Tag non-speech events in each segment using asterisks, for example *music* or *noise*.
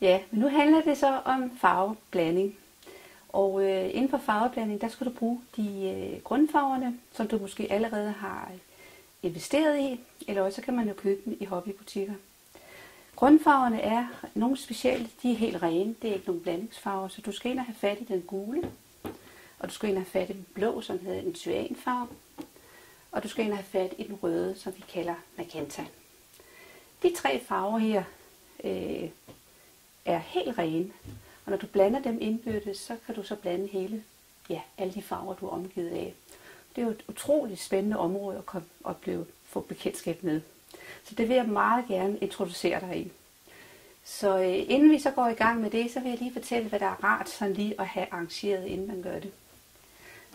Ja, men nu handler det så om farveblanding. Og øh, inden for farveblanding, der skal du bruge de øh, grundfarverne, som du måske allerede har investeret i, eller også kan man jo købe dem i hobbybutikker. Grundfarverne er nogle specielle, de er helt rene, det er ikke nogen blandingsfarver, så du skal ind og have fat i den gule, og du skal ind og have fat i den blå, som hedder en cyanfarve, og du skal ind og have fat i den røde, som vi kalder magenta. De tre farver her øh, er helt rene, og når du blander dem indbyrdes, så kan du så blande hele, ja, alle de farver, du er omgivet af. Det er jo et utroligt spændende område at komme og blive, få bekendtskab med. Så det vil jeg meget gerne introducere dig i. Så øh, inden vi så går i gang med det, så vil jeg lige fortælle, hvad der er rart sådan lige at have arrangeret, inden man gør det.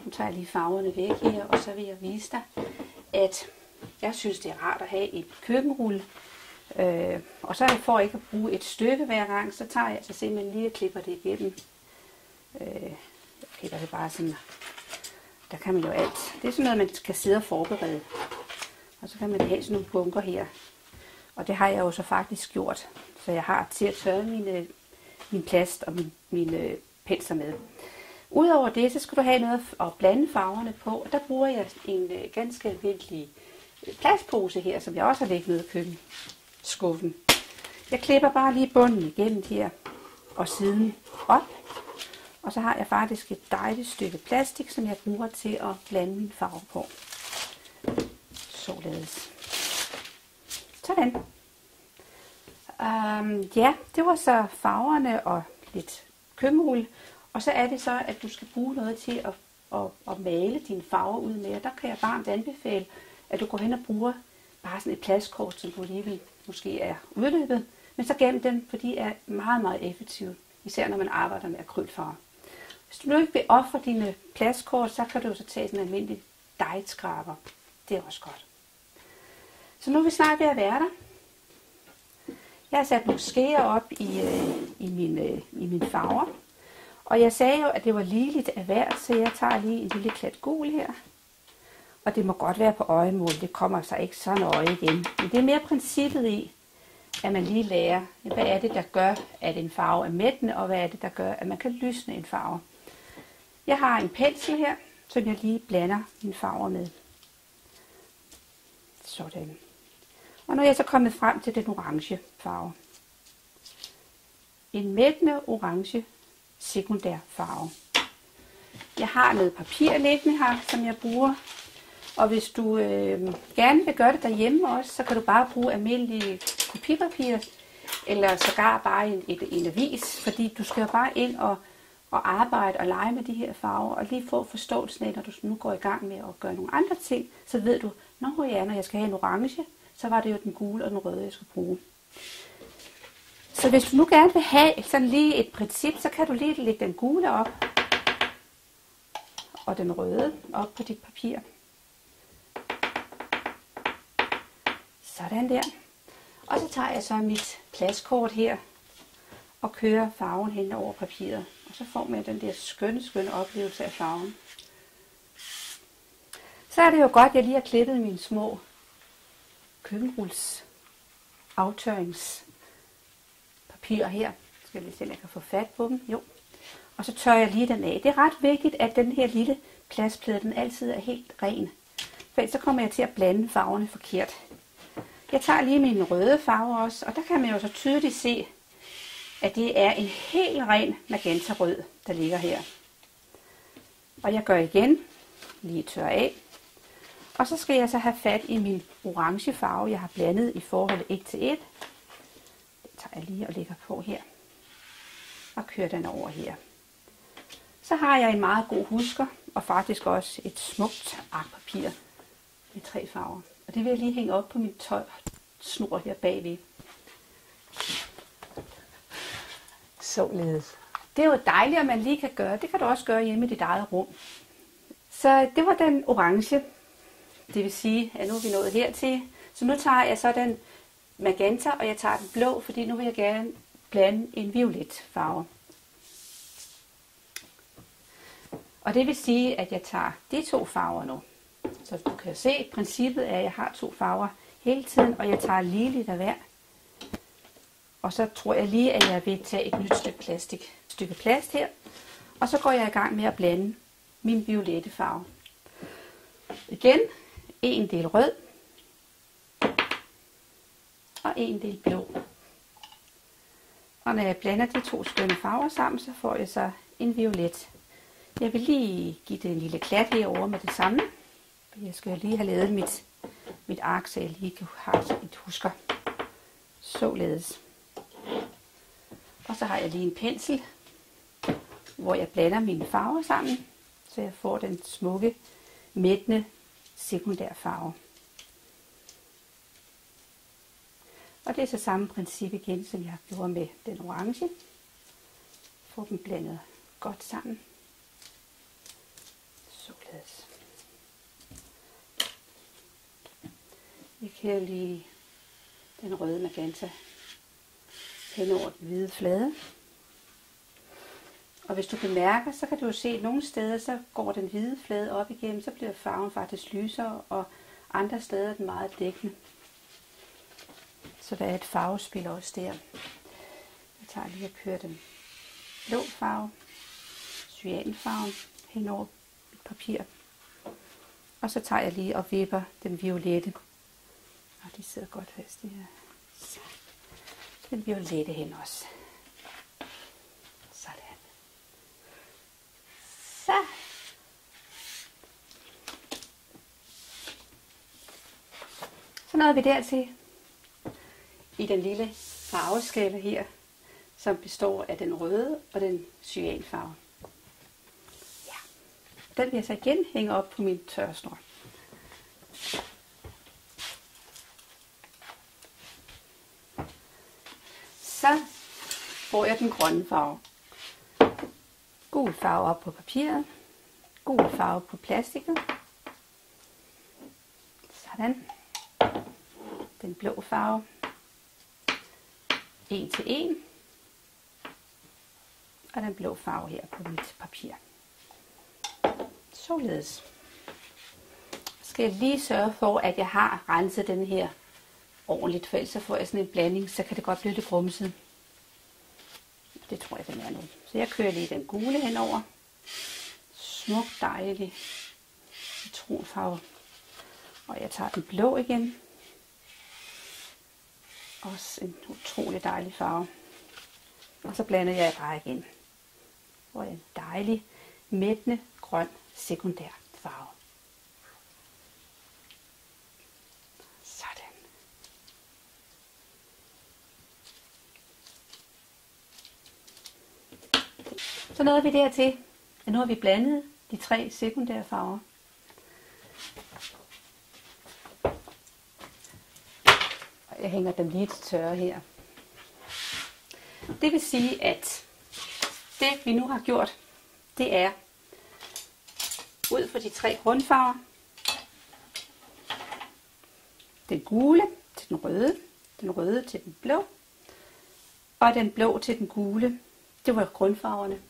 Nu tager jeg lige farverne væk her, og så vil jeg vise dig, at jeg synes, det er rart at have et køkkenrulle. Øh, og så for ikke at bruge et stykke hver gang, så tager jeg altså simpelthen lige og klipper det igennem. Øh, jeg klipper det bare sådan. Der kan man jo alt. Det er sådan noget, man kan sidde og forberede. Og så kan man have sådan nogle bunker her. Og det har jeg jo så faktisk gjort. Så jeg har til at tørre mine, øh, min plast og min, mine øh, pensler med. Udover det, så skal du have noget at blande farverne på. Og der bruger jeg en øh, ganske almindelig plastpose her, som jeg også har lægget ned i skuffen. Jeg klipper bare lige bunden igennem her og siden op. Og så har jeg faktisk et dejligt stykke plastik, som jeg bruger til at blande min farve på. Således. Sådan. Um, ja, det var så farverne og lidt køkkenrulle. Og så er det så, at du skal bruge noget til at, at, at male dine farver ud med. Og der kan jeg varmt anbefale, at du går hen og bruger bare sådan et plastkort, som du lige vil måske er udløbet. Men så gem dem, for de er meget, meget effektive. Især når man arbejder med akrylfarver. Hvis du nu ikke vil ofre dine plastkort, så kan du så tage sådan en almindelig dejtskraber. Det er også godt. Så nu er vi snart ved at være der. Jeg har sat nogle skeer op i, øh, i, mine, øh, i mine farver. Og jeg sagde jo, at det var ligeligt af hver, så jeg tager lige en lille klat gul her. Og det må godt være på øjemål, det kommer så ikke så nøje igen. Men det er mere princippet i, at man lige lærer, hvad er det, der gør, at en farve er mættende, og hvad er det, der gør, at man kan lysne en farve. Jeg har en pensel her, som jeg lige blander mine farver med. Sådan. Og nu er jeg så kommet frem til den orange farve. En mættende orange sekundær farve. Jeg har noget papir liggende her, som jeg bruger. Og hvis du øh, gerne vil gøre det derhjemme også, så kan du bare bruge almindelige kopipapir, eller sågar bare en, et, en avis, fordi du skal jo bare ind og, og arbejde og lege med de her farver, og lige få forståelsen af, når du nu går i gang med at gøre nogle andre ting, så ved du, når ja, når jeg skal have en orange, så var det jo den gule og den røde, jeg skulle bruge. Så hvis du nu gerne vil have sådan lige et princip, så kan du lige lægge den gule op, og den røde op på dit papir. Sådan der. Og så tager jeg så mit pladskort her, og kører farven hen over papiret. Og så får man den der skønne, skønne oplevelse af farven. Så er det jo godt, at jeg lige har klippet mine små køkkenruls aftørringspapir her. Skal lige se, om jeg kan få fat på dem? Jo. Og så tørrer jeg lige den af. Det er ret vigtigt, at den her lille plastplade, den altid er helt ren. For så kommer jeg til at blande farverne forkert. Jeg tager lige min røde farve også, og der kan man jo så tydeligt se, at det er en helt ren magenta rød, der ligger her. Og jeg gør igen, lige tør af. Og så skal jeg så have fat i min orange farve, jeg har blandet i forhold 1 til 1. Det tager jeg lige og lægger på her. Og kører den over her. Så har jeg en meget god husker, og faktisk også et smukt arkpapir med tre farver. Og det vil jeg lige hænge op på min tøj snor her bagved. Således. Det er jo dejligt, at man lige kan gøre. Det kan du også gøre hjemme i dit eget rum. Så det var den orange. Det vil sige, at nu er vi nået hertil. Så nu tager jeg så den magenta, og jeg tager den blå, fordi nu vil jeg gerne blande en violet farve. Og det vil sige, at jeg tager de to farver nu. Så du kan se, princippet er, at jeg har to farver hele tiden, og jeg tager lige lidt af hver. Og så tror jeg lige, at jeg vil tage et nyt stykke plastik. stykke plast her. Og så går jeg i gang med at blande min violette farve. Igen en del rød og en del blå. Og når jeg blander de to skønne farver sammen, så får jeg så en violet. Jeg vil lige give det en lille klat herovre med det samme. Jeg skal lige have lavet mit, mit ark, så jeg lige kan have et husker. Således. Og så har jeg lige en pensel, hvor jeg blander mine farver sammen, så jeg får den smukke, mættende sekundær farve. Og det er så samme princip igen, som jeg gjorde med den orange. Få dem blandet godt sammen. Således. Jeg kan lige den røde magenta hen over den hvide flade. Og hvis du bemærker, så kan du jo se, at nogle steder så går den hvide flade op igennem, så bliver farven faktisk lysere, og andre steder er den meget dækkende. Så der er et farvespil også der. Jeg tager lige og kører den blå farve, cyanfarven hen over mit papir. Og så tager jeg lige og vipper den violette. Og de sidder godt fast i her. Så. Den violette hen også. Sådan. Så. Så nåede vi dertil i den lille farveskala her, som består af den røde og den cyanfarve. Ja. Den vil jeg så igen hænge op på min tørresnor. Så får jeg den grønne farve. Gul farve op på papiret. Gul farve på plastikket. Sådan. Den blå farve en til en. Og den blå farve her på mit papir. Således. Skal jeg lige sørge for, at jeg har renset den her ordentligt, for ellers så får jeg sådan en blanding, så kan det godt blive lidt grumset. Det tror jeg, den er nu. Så jeg kører lige den gule henover. Smuk, dejlig citronfarve. Og jeg tager den blå igen. Også en utrolig dejlig farve. Og så blander jeg bare igen. Og en dejlig, mættende, grøn sekundær farve. Sådan. Så nåede vi dertil, at nu har vi blandet de tre sekundære farver. Jeg hænger dem lige til tørre her. Det vil sige, at det vi nu har gjort, det er ud for de tre grundfarver. Den gule til den røde, den røde til den blå, og den blå til den gule. Det var grundfarverne.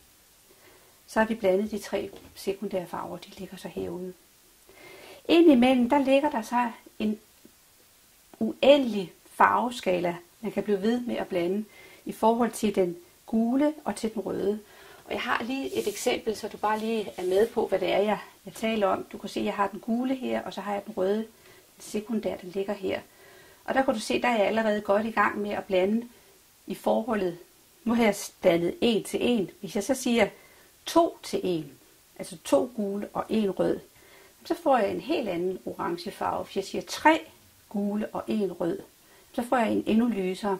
Så har vi blandet de tre sekundære farver, de ligger så herude. Indimellem, der ligger der så en uendelig farveskala, man kan blive ved med at blande i forhold til den gule og til den røde. Og jeg har lige et eksempel, så du bare lige er med på, hvad det er, jeg, jeg taler om. Du kan se, at jeg har den gule her, og så har jeg den røde, den sekundær, den ligger her. Og der kan du se, der er jeg allerede godt i gang med at blande i forholdet. Nu har jeg blandet 1 til 1. Hvis jeg så siger 2 til 1, altså to gule og en rød, så får jeg en helt anden orange farve. Hvis jeg siger 3 gule og en rød, så får jeg en endnu lysere.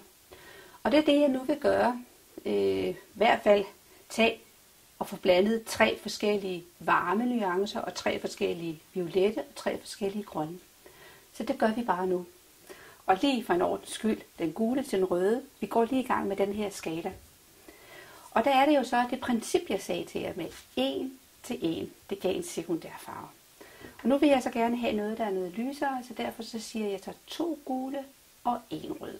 Og det er det, jeg nu vil gøre. Øh, I hvert fald tage og få blandet tre forskellige varme nuancer og tre forskellige violette og tre forskellige grønne. Så det gør vi bare nu. Og lige for en ordens skyld, den gule til den røde, vi går lige i gang med den her skala. Og der er det jo så det princip, jeg sagde til jer med 1 til 1, det gav en sekundær farve. Og nu vil jeg så gerne have noget, der er noget lysere, så derfor så siger jeg, at jeg tager to gule og en rød.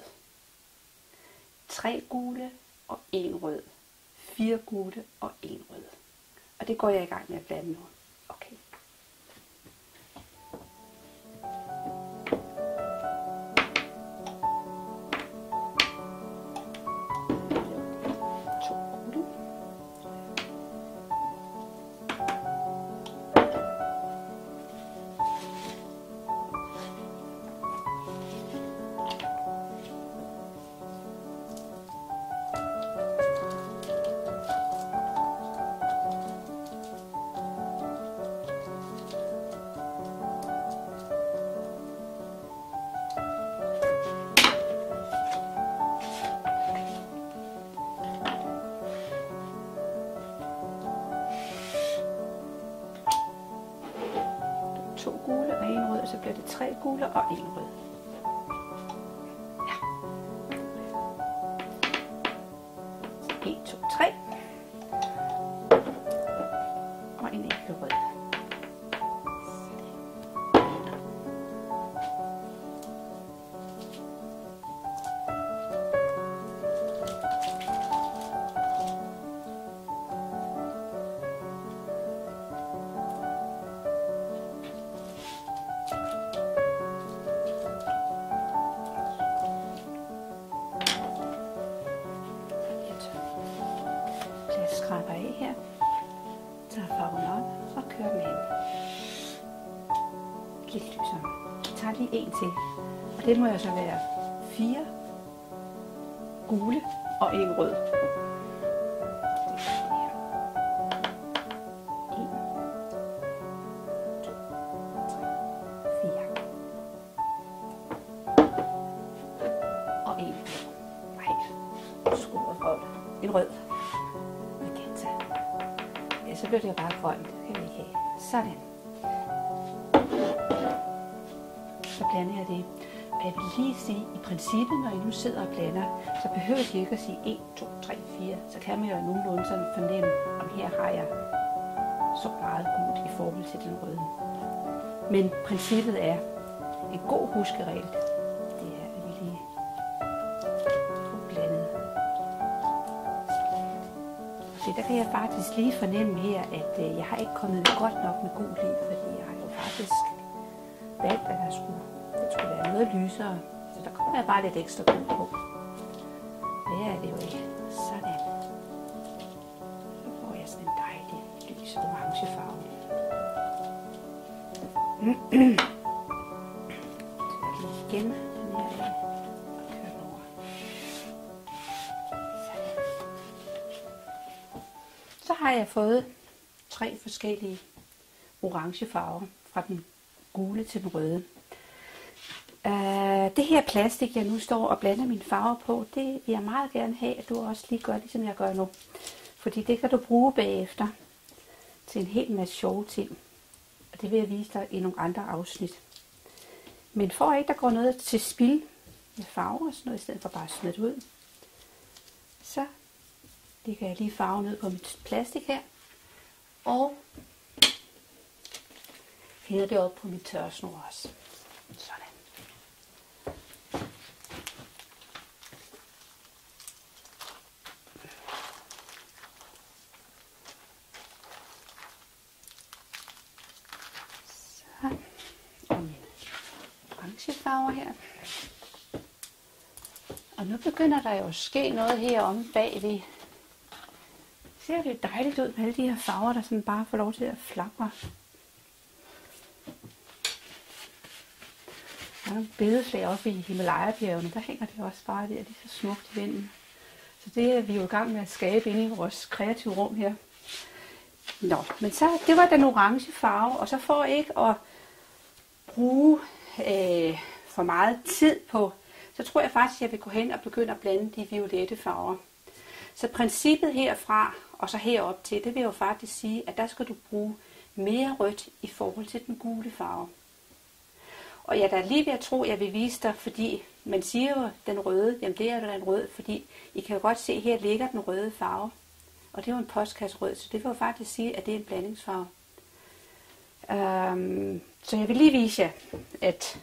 Tre gule og en rød. Fire gule og en rød. Og det går jeg i gang med at blande nu. Så bliver det tre gule og en rød. Tager farven op og kører den hen. Lidt lysere. Jeg tager lige en til, og det må jeg så være fire gule og en rød. Sådan. Så blander jeg det. Og jeg vil lige sige, i princippet, når I nu sidder og blander, så behøver I ikke at sige 1, 2, 3, 4. Så kan man jo nogenlunde sådan fornemme, om her har jeg så meget gult i forhold til den røde. Men princippet er en god huskeregel. Der kan jeg faktisk lige fornemme her, at øh, jeg har ikke kommet godt nok med gul i, fordi jeg har jo faktisk valgt, at der skulle, det skulle være noget lysere. Så der kommer jeg bare lidt ekstra gul på. Det er det jo ikke. Sådan. Så får jeg sådan en dejlig lys orange farve. *clears throat* fået tre forskellige orange farver fra den gule til den røde. Uh, det her plastik, jeg nu står og blander mine farver på, det vil jeg meget gerne have, at du også lige gør, ligesom jeg gør nu. Fordi det kan du bruge bagefter til en hel masse sjove ting. Og det vil jeg vise dig i nogle andre afsnit. Men for ikke der går noget til spil med farver og sådan noget, i stedet for bare at smide det ud, så lægger jeg lige farven ned på mit plastik her. Og hælder det op på mit tørresnor også. Sådan. Så. Og mine orange farver her. Og nu begynder der jo at ske noget bag bagved. Ser det dejligt ud med alle de her farver, der sådan bare får lov til at flagre. Der er nogle bedeslag oppe i Himalaya-bjergene. Der hænger det også bare der, lige så smukt i vinden. Så det er vi jo i gang med at skabe inde i vores kreative rum her. Nå, men så, det var den orange farve, og så for ikke at bruge øh, for meget tid på, så tror jeg faktisk, at jeg vil gå hen og begynde at blande de violette farver. Så princippet herfra og så herop til, det vil jo faktisk sige, at der skal du bruge mere rødt i forhold til den gule farve. Og jeg er lige ved at tro, at jeg vil vise dig, fordi man siger jo den røde, jamen det er jo den rød, fordi I kan jo godt se, her ligger den røde farve. Og det er jo en postkasse rød, så det vil jo faktisk sige, at det er en blandingsfarve. Um, så jeg vil lige vise jer, at,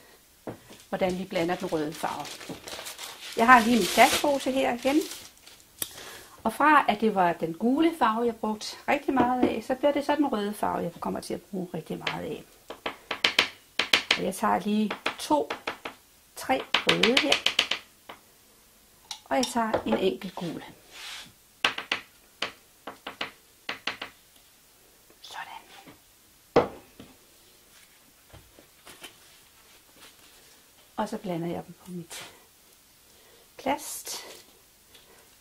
hvordan vi blander den røde farve. Jeg har lige min plastpose her igen. Og fra at det var den gule farve, jeg brugte rigtig meget af, så bliver det så den røde farve, jeg kommer til at bruge rigtig meget af. Og jeg tager lige to, tre røde her. Og jeg tager en enkelt gul. Sådan. Og så blander jeg dem på mit plast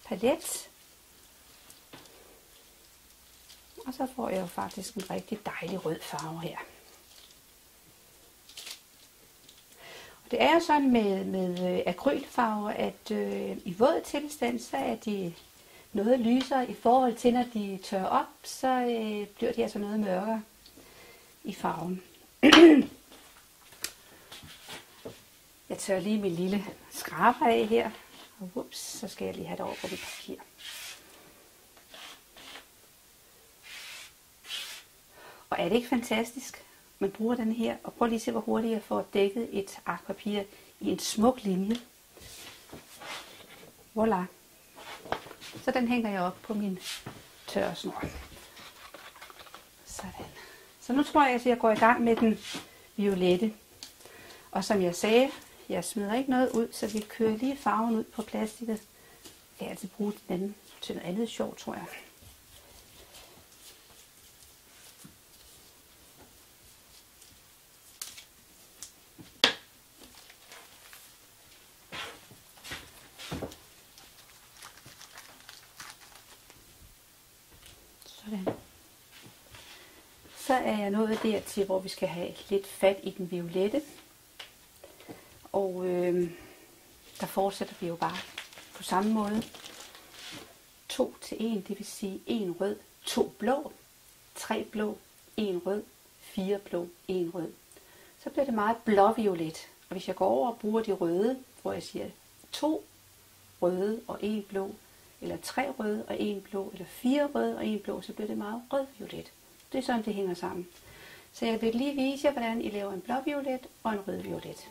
palet. Og så får jeg jo faktisk en rigtig dejlig rød farve her. Og det er jo sådan med, med øh, akrylfarver, at øh, i våd tilstand, så er de noget lysere i forhold til, når de tørrer op, så øh, bliver de altså noget mørkere i farven. *clears throat* Jeg tør lige min lille skraber af her. Og ups, så skal jeg lige have det over på mit papir. Og er det ikke fantastisk? Man bruger den her, og prøv lige at se, hvor hurtigt jeg får dækket et ark papir i en smuk linje. Voilà. Så den hænger jeg op på min tørresnor. Sådan. Så nu tror jeg, at jeg går i gang med den violette. Og som jeg sagde, jeg smider ikke noget ud, så vi kører lige farven ud på plastikket. Jeg kan altid bruge den anden til noget andet sjovt, tror jeg. Sådan så er jeg nået dertil, hvor vi skal have lidt fat i den violette. Og øh, der fortsætter vi jo bare på samme måde. 2 til 1, det vil sige 1 rød, 2 blå, 3 blå, 1 rød, 4 blå, 1 rød. Så bliver det meget blåviolet. Og hvis jeg går over og bruger de røde, hvor jeg siger 2 røde og 1 blå, eller 3 røde og 1 blå, eller 4 røde og 1 blå, så bliver det meget rødviolet. Det er sådan, det hænger sammen. Så jeg vil lige vise jer, hvordan I laver en blåviolet og en rødviolet.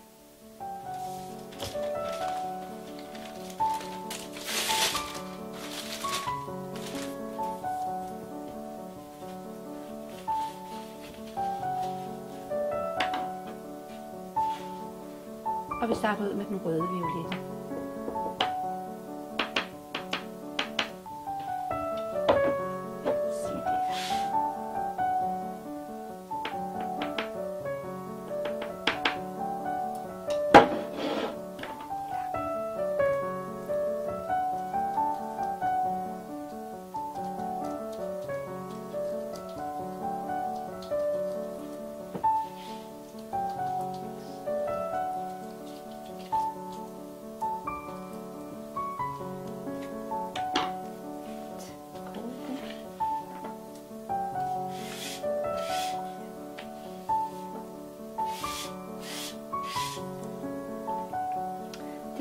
Og vi starter ud med den røde violette.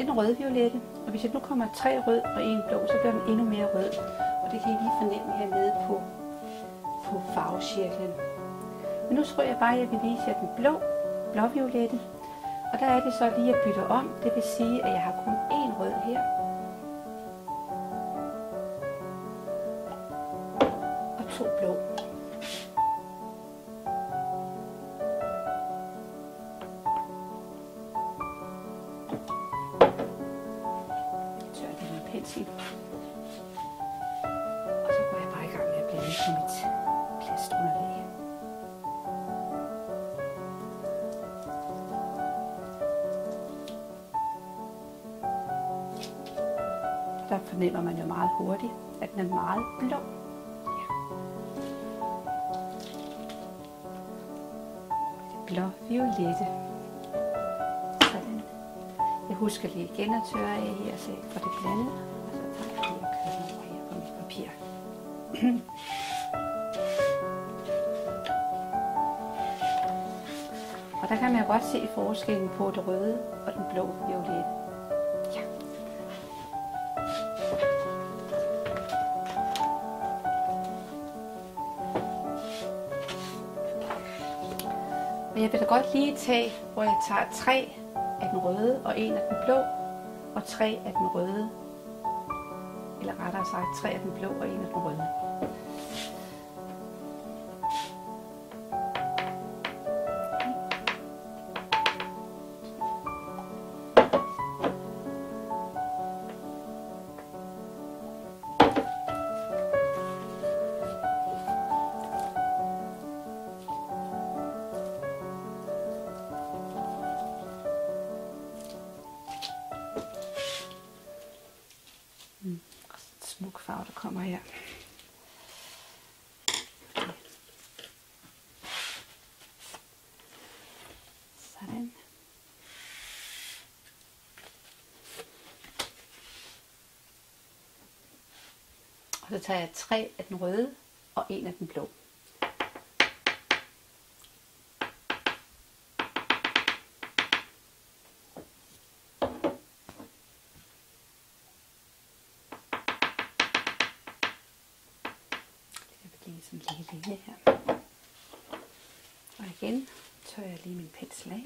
Den rødviolette, og hvis jeg nu kommer tre rød og en blå, så bliver den endnu mere rød. Og det kan I lige fornemme hernede på, på farvecirklen. Men nu tror jeg bare, at jeg vil vise jer den blå, blåviolette. Og der er det så lige at bytte om. Det vil sige, at jeg har kun én rød her. Hurtigt, at den er meget blå. Ja. Blå violette. Sådan. Jeg husker lige igen at tørre af her, så jeg får det blandet. Og så tager jeg lige og kører over her på mit papir. *clears throat* og der kan man godt se forskellen på det røde og den blå violette. Godt lige tage, hvor jeg tager tre af den røde og en af den blå, og tre af den røde, eller rettere sagt tre af den blå og en af den røde. Farve, der kommer her. Sådan. Og så tager jeg tre af den røde og en af den blå. linje her. Og igen tør jeg lige min pensel af.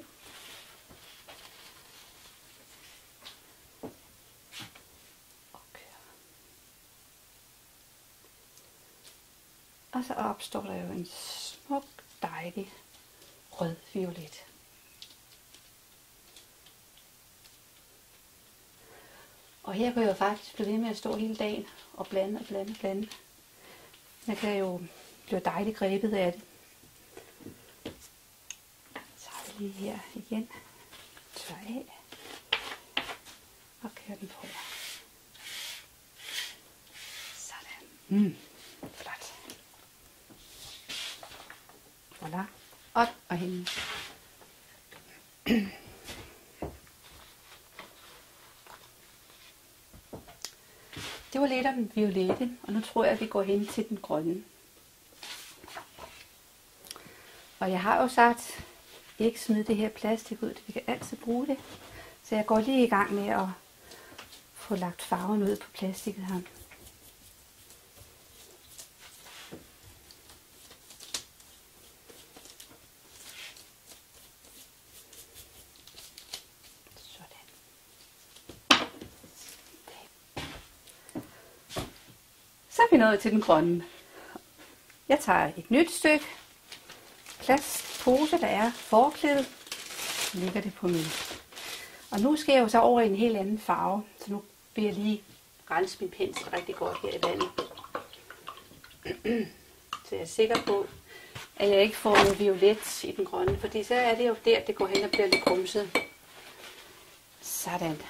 Og kører. Og så opstår der jo en smuk, dejlig rød-violet. Og her kan jeg jo faktisk blive ved med at stå hele dagen og blande og blande og blande. Jeg kan jo blive dejligt grebet af det. Så tager vi lige her igen. Tør af. Og kører den på. Sådan. Mm. Voilà. Op og hen. Det var lidt om den violette, og nu tror jeg, at vi går hen til den grønne. Og jeg har jo sagt, ikke smid det her plastik ud, vi kan altid bruge det. Så jeg går lige i gang med at få lagt farven ud på plastikket her. Så er vi nået til den grønne. Jeg tager et nyt stykke plastpose, der er forklædet. Lægger det på min. Og nu skal jeg jo så over i en helt anden farve. Så nu vil jeg lige rense min pensel rigtig godt her i vandet. *clears throat* Så jeg er sikker på, at jeg ikke får noget violet i den grønne. Fordi så er det jo der, det går hen og bliver lidt krumset. Sådan.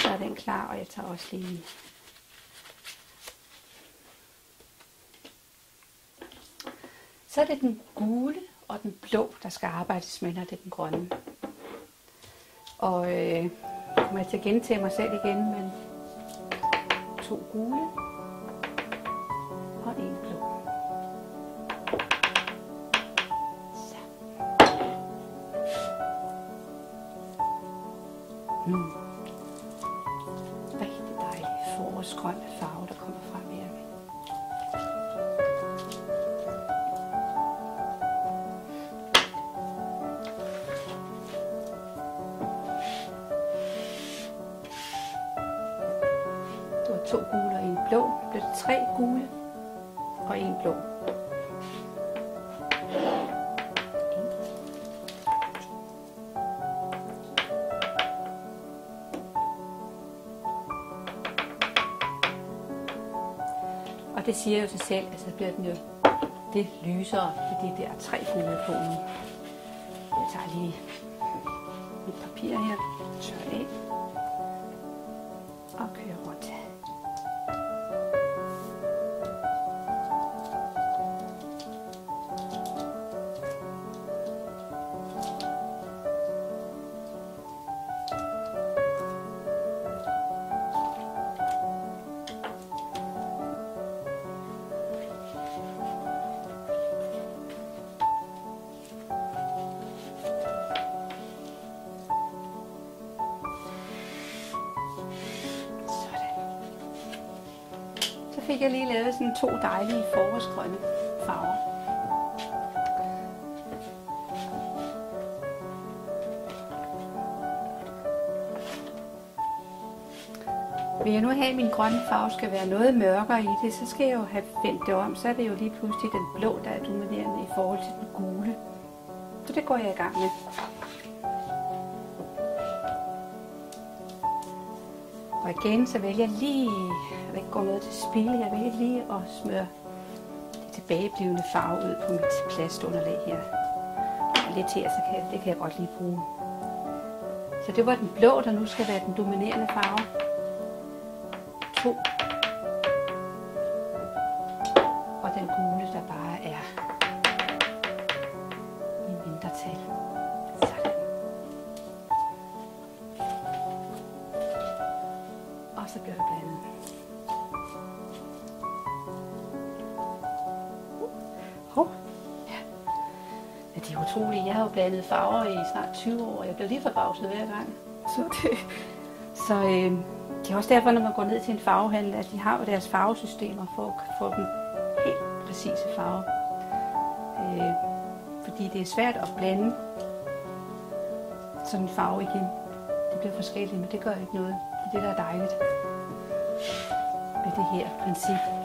Så er den klar, og jeg tager også lige Så er det den gule og den blå, der skal arbejdes med, når det er den grønne. Og øh, må jeg til at gentage mig selv igen, men to gule Og det siger jo sig selv, at så bliver den jo det lysere, fordi det er tre gule på nu. Jeg tager lige mit papir her, tør af fik jeg lige lavet sådan to dejlige forårsgrønne farver. Vil jeg nu have, at min grønne farve skal være noget mørkere i det, så skal jeg jo have vendt det om. Så er det jo lige pludselig den blå, der er dominerende i forhold til den gule. Så det går jeg i gang med. Igen, så vælger jeg lige, at ikke gå noget til spil, jeg vælger lige at smøre det tilbageblivende farve ud på mit plastunderlag her. Og lidt her, så kan jeg, det kan jeg godt lige bruge. Så det var den blå, der nu skal være den dominerende farve. To. Utroligt. Jeg har jo blandet farver i snart 20 år, og jeg bliver lige forbavset hver gang. Så, det, så øh, det er også derfor, når man går ned til en farvehandel, at de har jo deres farvesystemer for at få dem helt præcise farver. Øh, fordi det er svært at blande sådan en farve igen. Det bliver forskelligt, men det gør ikke noget. Det er det, der er dejligt med det her princip.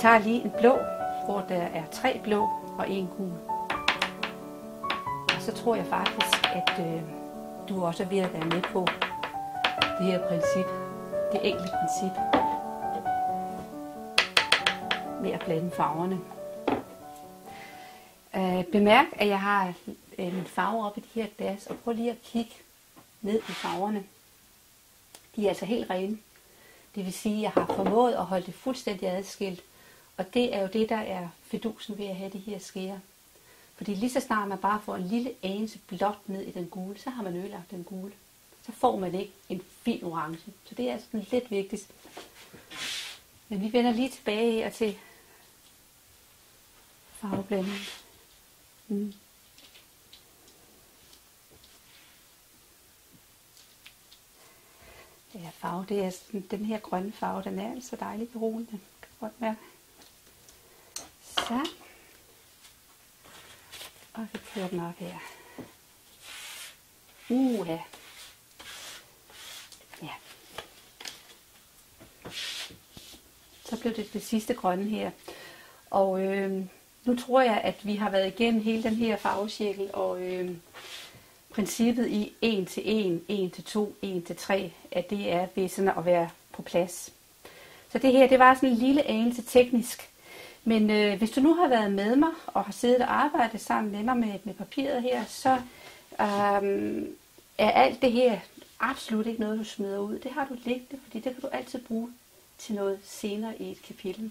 Tager lige en blå, hvor der er tre blå og en gul. Og så tror jeg faktisk, at øh, du også er ved at være med på det her princip. Det enkle princip med at blande farverne. Øh, bemærk, at jeg har øh, min farve op i de her glas, og prøv lige at kigge ned i farverne. De er altså helt rene. Det vil sige, at jeg har formået at holde det fuldstændig adskilt. Og det er jo det, der er fedusen ved at have de her skære. Fordi lige så snart man bare får en lille anelse blåt ned i den gule, så har man ødelagt den gule. Så får man ikke en fin orange. Så det er altså lidt vigtigt. Men vi vender lige tilbage her til farveblandingen. Mm. Ja, farve, det er sådan, den her grønne farve, den er altså dejlig beroligende. Kan du godt mærke. Så. Og vi kører den op her. Uha. Ja. Så blev det det sidste grønne her. Og øh, nu tror jeg, at vi har været igennem hele den her farvecirkel, og øh, princippet i 1 til 1, 1 til 2, 1 til 3, at det er ved sådan at være på plads. Så det her, det var sådan en lille anelse teknisk. Men øh, hvis du nu har været med mig og har siddet og arbejdet sammen med mig med, med papiret her, så øh, er alt det her absolut ikke noget, du smider ud. Det har du liggende, fordi det kan du altid bruge til noget senere i et kapitel.